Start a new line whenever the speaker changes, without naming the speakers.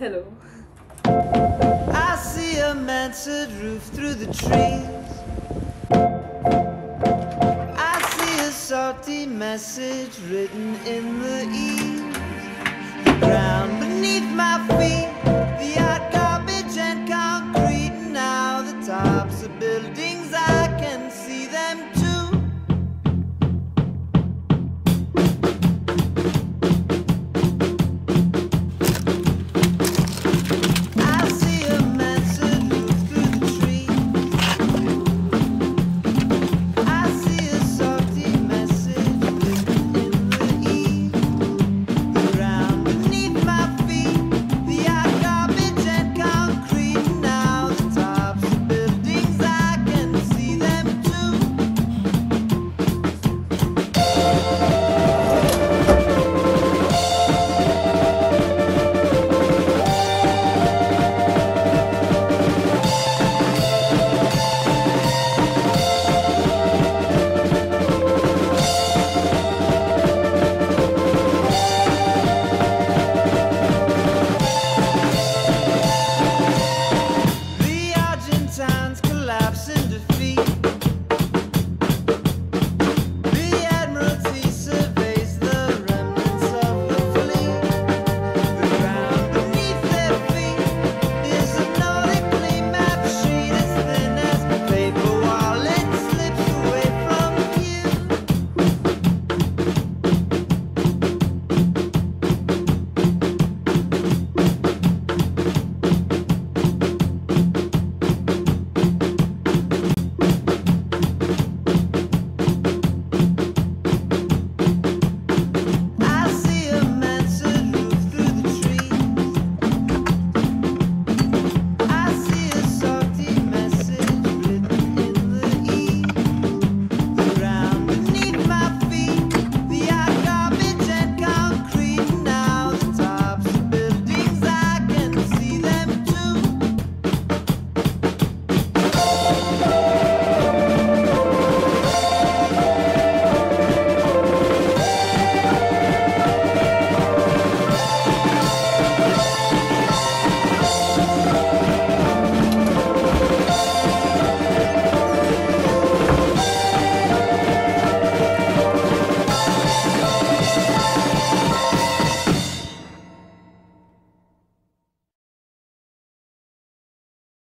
Hello.
I see a mansard roof through the trees. I see a salty message written in the east.